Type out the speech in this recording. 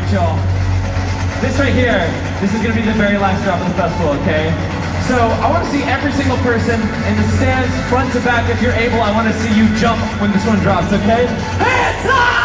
right, y'all. This right here, this is gonna be the very last drop of the festival, okay? So I wanna see every single person in the stands, front to back, if you're able, I wanna see you jump when this one drops, okay? Hands up!